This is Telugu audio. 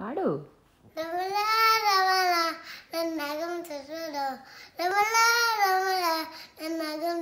పాడు. రమణ రమణ నన్ను నగం